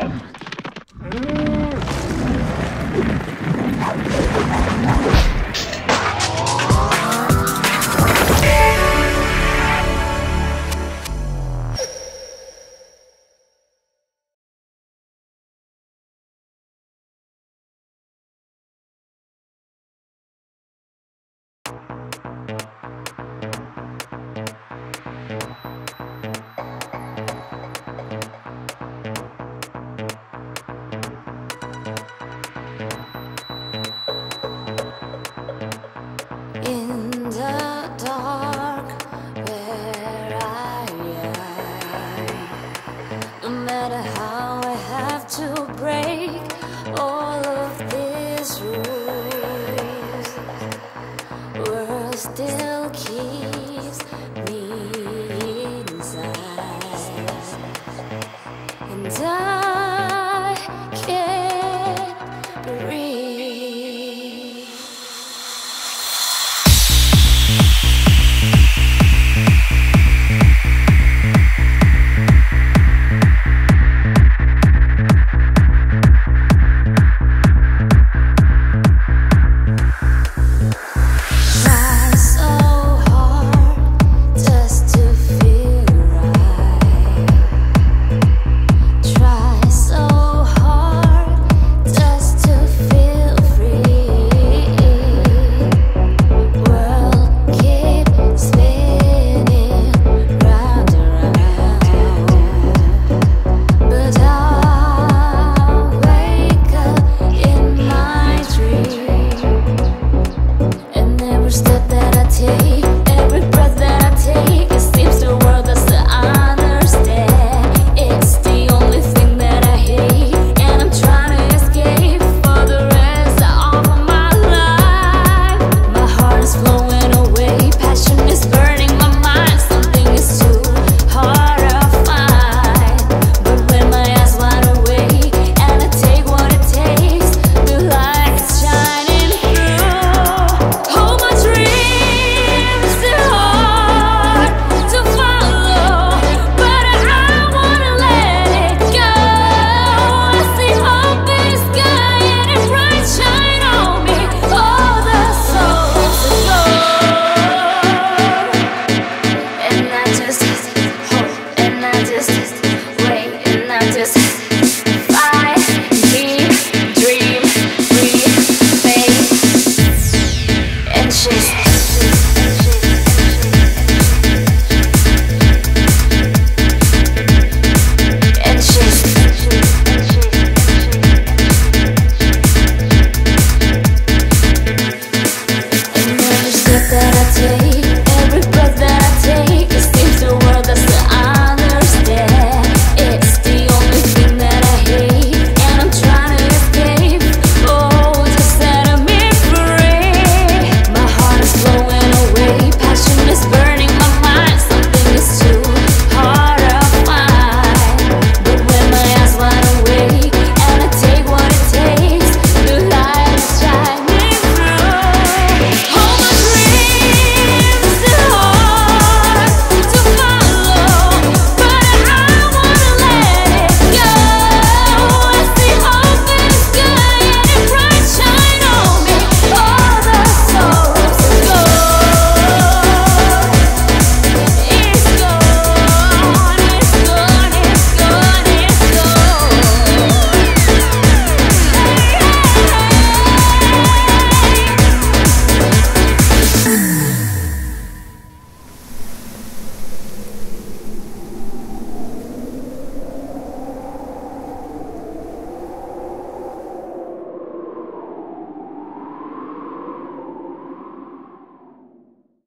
In